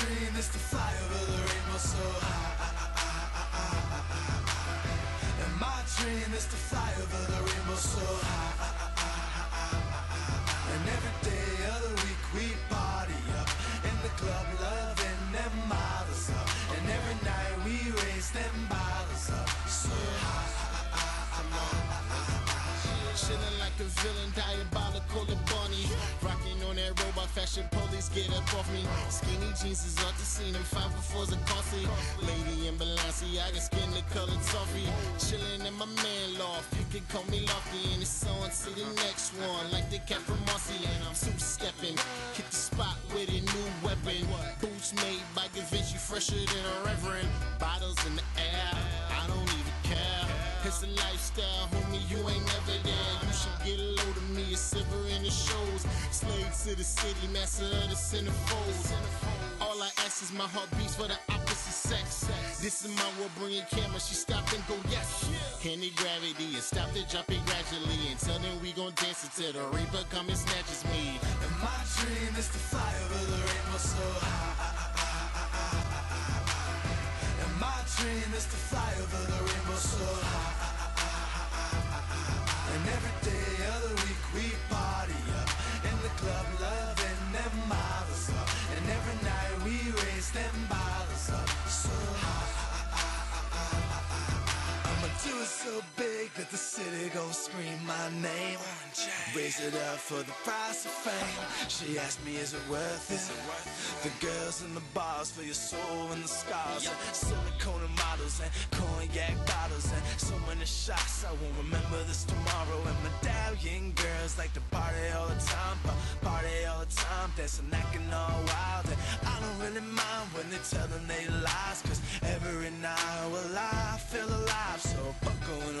dream is to fly over the rainbow so high. And my dream is to fly over the rainbow so high. And every day of the week we party up in the club, loving them models up. And every night we raise them bottles up so high. Chilling a villain, diabolical and bunny. Rocking on that robot fashion, police get up off me. Skinny jeans is off the scene, and five befores are costly. Lady in Balenciaga, skin the color toffee. Chilling in my man loft, you can call me Lofty. And it's on to the next one, like the cat from Marcy. And I'm two stepping, hit the spot with a new weapon. Boots made by Givenchy, fresher than a reverend. Bottles in the lifestyle, homie, you ain't never there. You should get a load of me, a silver in the shows. Slave to the city, master of the centerfolds. All I ask is my heart beats for the opposite sex. This is my world, bring your camera, she stop and go, yes. Any gravity and stop the it gradually. Until then, we gon' dance until the reaper come and snatches me. And my dream is to fly over the rainbow so high. And my dream is to fly gon' scream my name. Raise it up for the price of fame. She asked me, is it worth it? The girls in the bars for your soul and the scars. And silicone and models and cognac bottles and so many shots. I won't remember this tomorrow. And medallion girls like to party all the time, party all the time, dancing, acting all wild. And I don't really mind when they tell them they lies, cause every night, well, I feel alive. So buckle